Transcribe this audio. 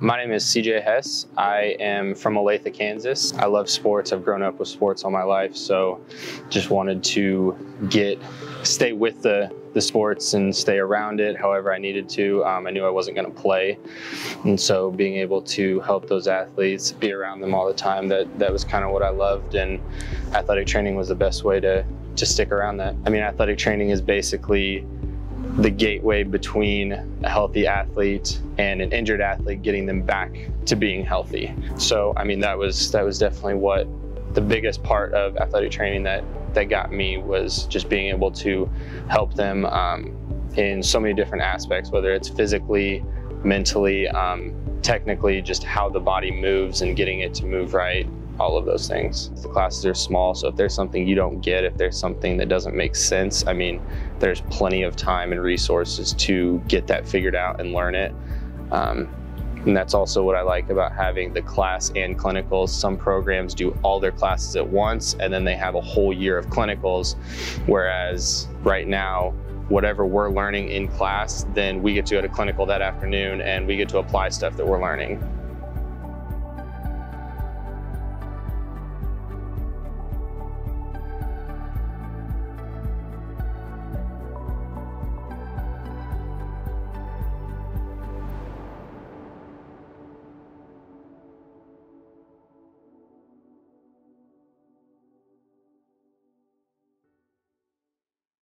My name is CJ Hess. I am from Olathe, Kansas. I love sports. I've grown up with sports all my life, so just wanted to get stay with the the sports and stay around it however I needed to. Um, I knew I wasn't going to play, and so being able to help those athletes, be around them all the time, that that was kind of what I loved. And athletic training was the best way to to stick around that. I mean, athletic training is basically the gateway between a healthy athlete and an injured athlete getting them back to being healthy. So I mean that was that was definitely what the biggest part of athletic training that that got me was just being able to help them um, in so many different aspects, whether it's physically, mentally, um, technically, just how the body moves and getting it to move right, all of those things. The classes are small, so if there's something you don't get, if there's something that doesn't make sense, I mean, there's plenty of time and resources to get that figured out and learn it. Um, and that's also what I like about having the class and clinicals. Some programs do all their classes at once and then they have a whole year of clinicals. Whereas right now, whatever we're learning in class, then we get to go to clinical that afternoon and we get to apply stuff that we're learning.